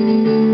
Música